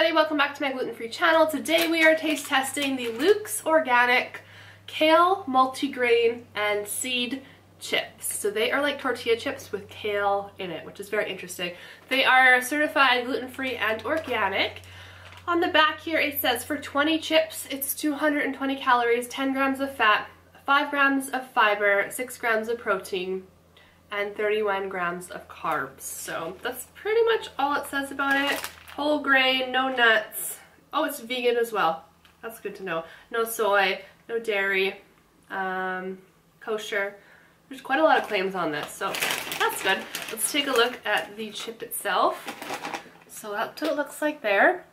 everybody, welcome back to my gluten-free channel. Today we are taste testing the Luke's Organic Kale Multigrain and Seed Chips. So they are like tortilla chips with kale in it, which is very interesting. They are certified gluten-free and organic. On the back here it says for 20 chips it's 220 calories, 10 grams of fat, 5 grams of fiber, 6 grams of protein, and 31 grams of carbs. So that's pretty much all it says about it whole grain, no nuts. Oh, it's vegan as well. That's good to know. No soy, no dairy, um, kosher. There's quite a lot of claims on this, so that's good. Let's take a look at the chip itself. So that's what it looks like there.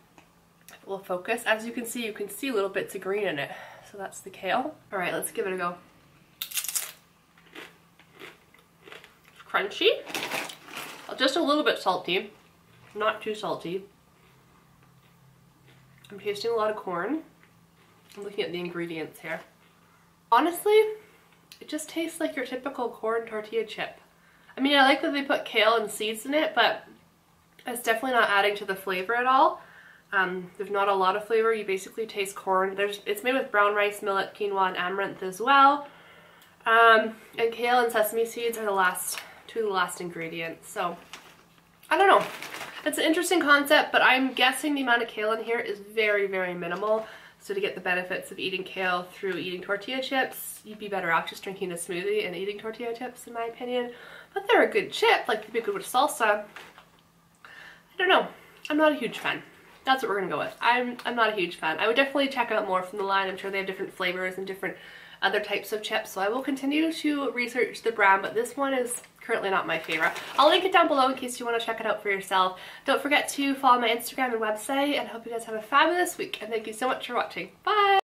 We'll focus. As you can see, you can see little bits of green in it. So that's the kale. All right, let's give it a go. crunchy, just a little bit salty, not too salty. I'm tasting a lot of corn. I'm looking at the ingredients here. Honestly, it just tastes like your typical corn tortilla chip. I mean, I like that they put kale and seeds in it, but it's definitely not adding to the flavor at all. Um, there's not a lot of flavor. You basically taste corn. There's It's made with brown rice, millet, quinoa, and amaranth as well. Um, and kale and sesame seeds are the last two of the last ingredients. So, I don't know. It's an interesting concept, but I'm guessing the amount of kale in here is very, very minimal. So to get the benefits of eating kale through eating tortilla chips, you'd be better off just drinking a smoothie and eating tortilla chips in my opinion. But they're a good chip, like they'd be good with salsa. I don't know. I'm not a huge fan. That's what we're gonna go with. I'm, I'm not a huge fan. I would definitely check out more from the line. I'm sure they have different flavors and different other types of chips. So I will continue to research the brand, but this one is currently not my favorite. I'll link it down below in case you want to check it out for yourself. Don't forget to follow my Instagram and website and I hope you guys have a fabulous week and thank you so much for watching. Bye!